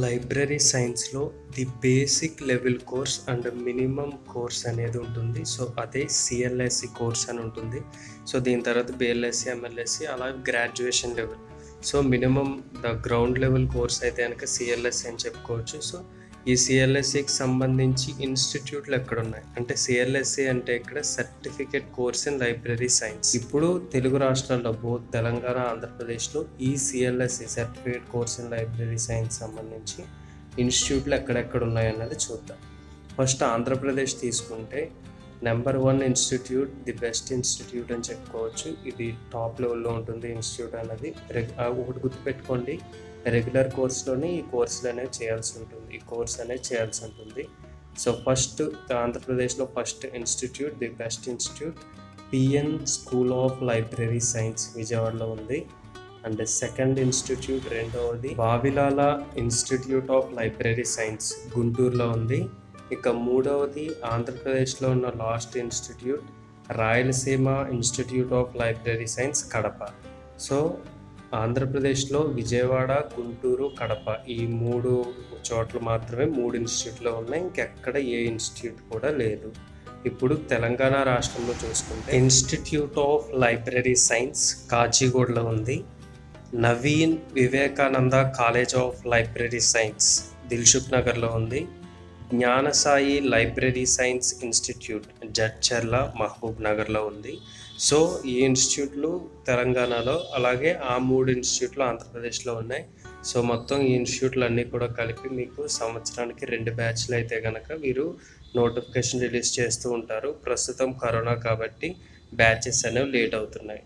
Library సైన్స్లో the basic level course and minimum course అనేది ఉంటుంది. సో అదే సిఎల్ఎస్సి కోర్స్ అని ఉంటుంది. సో దీని తర్వాత బిఎల్ఎస్సి ఎంఎల్ఎస్సి అలా graduation level. So minimum the ground level course అయితే కనుక సిఎల్ఎస్సి అని చెప్పుకోవచ్చు. సో ఈ సిఎల్ఎస్సికి సంబంధించి ఇన్స్టిట్యూట్లు ఎక్కడ ఉన్నాయి అంటే సిఎల్ఎస్సి అంటే ఇక్కడ certificate course in library science. ఇప్పుడు తెలుగు రాష్ట్రాల్లో బోత్ తెలంగాణ ఆంధ్రప్రదేశ్లో ఈ CLSC certificate course in library science సంబంధించి ఇన్స్టిట్యూట్లు ఎక్కడెక్కడ ఉన్నాయి అన్నది చూద్దాం. ఫస్ట్ ఆంధ్రప్రదేశ్ తీసుకుంటే number one institute the best institute అని చెప్పుకోవచ్చు. ఇది టాప్ లెవెల్లో ఉంటుంది ఇన్స్టిట్యూట్ అనేది రెగ్- ఒకటి గుర్తుపెట్టుకోండి. రెగ్యులర్ కోర్స్లోనే ఈ కోర్సులు అనేవి చేయాల్సి ఉంటుంది. ఈ కోర్స్ అనేది చేయాల్సి ఉంటుంది. సో ఫస్ట్ ఆంధ్రప్రదేశ్లో first institute the best institute PN school of library science విజయవాడలో ఉంది. అండ్ సెకండ్ ఇన్స్టిట్యూట్ రెండవది Bavilala institute of library science గుంటూరులో ఉంది. ఇక మూడవది ఆంధ్రప్రదేశ్లో ఉన్న last institute Rayalaseema institute of library science Kadapa. So ఆంధ్రప్రదేశ్లో విజయవాడ గుంటూరు కడప ఈ మూడు చోట్ల మాత్రమే మూడు ఇన్స్టిట్యూట్లో ఉన్నాయి. ఇంకెక్కడ ఏ ఇన్స్టిట్యూట్ కూడా లేదు. ఇప్పుడు తెలంగాణ రాష్ట్రంలో చూసుకుంటే ఇన్స్టిట్యూట్ ఆఫ్ లైబ్రరీ సైన్స్ కాచిగూడలో ఉంది. Naveen Vivekananda college of library science Dilsukh నగర్లో ఉంది. Gnanasai library science institute Jadcherla Mahabub నగర్లో ఉంది. సో ఈ ఇన్స్టిట్యూట్లు తెలంగాణలో అలాగే ఆ మూడు ఇన్స్టిట్యూట్లు ఆంధ్రప్రదేశ్లో ఉన్నాయి. సో మొత్తం ఈ ఇన్స్టిట్యూట్లు అన్నీ కూడా కలిపి మీకు సంవత్సరానికి రెండు బ్యాచ్లు అయితే కనుక వీరు నోటిఫికేషన్ రిలీజ్ చేస్తూ ఉంటారు. ప్రస్తుతం కరోనా కాబట్టి బ్యాచెస్ అనేవి లేట్ అవుతున్నాయి.